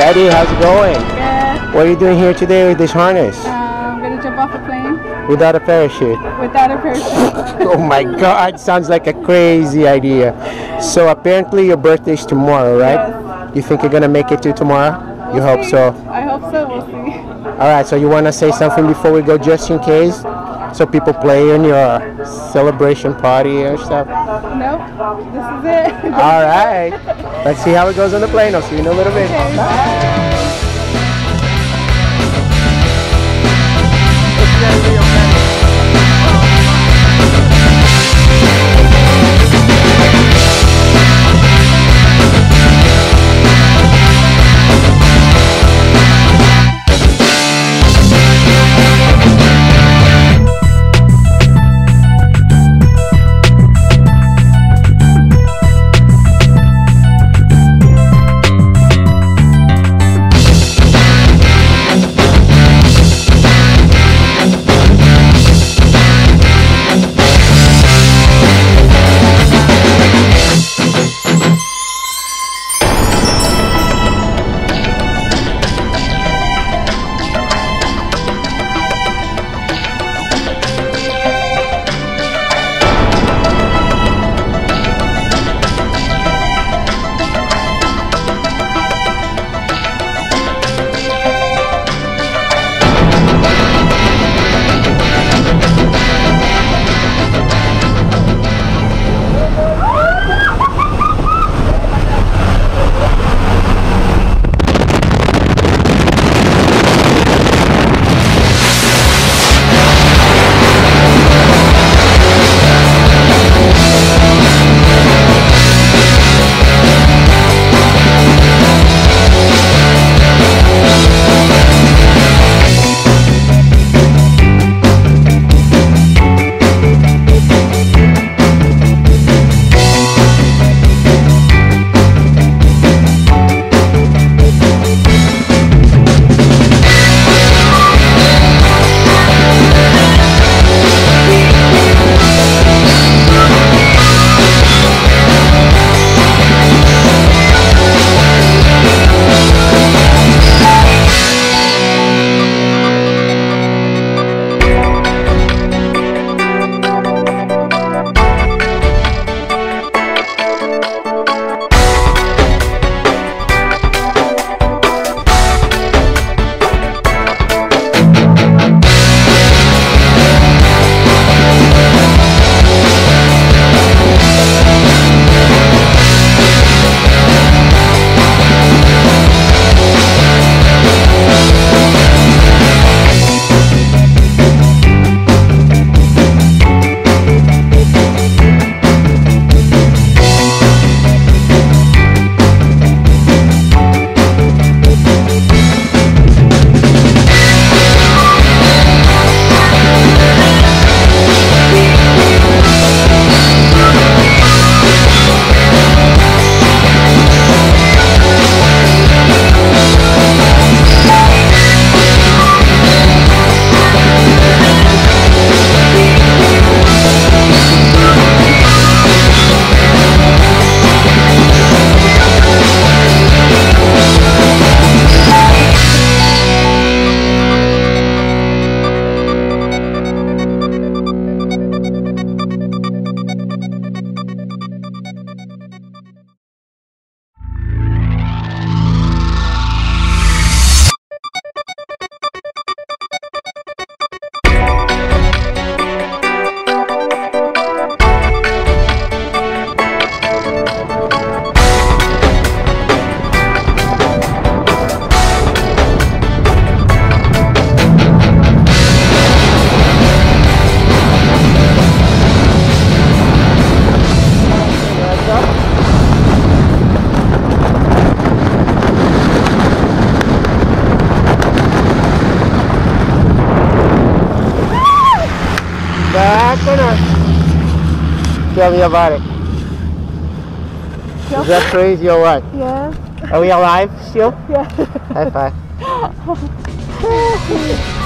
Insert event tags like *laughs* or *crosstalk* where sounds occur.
Patty, how's it going? Good. What are you doing here today with this harness? Uh, I'm gonna jump off a plane Without a parachute? without a parachute. *laughs* Oh my god, sounds like a crazy idea. So apparently your birthday's tomorrow, right? Yes. You think you're gonna make it to tomorrow? You hope See. so. I hope so. We'll see. Alright, so you wanna say something before we go just in case? So people play in your celebration party or stuff? Nope. This is it. Alright. Let's see how it goes on the plane. I'll see you in a little bit. Okay. Back Tell me about it. Is that crazy or what? Yeah. Are we alive still? Yeah. High five. *laughs*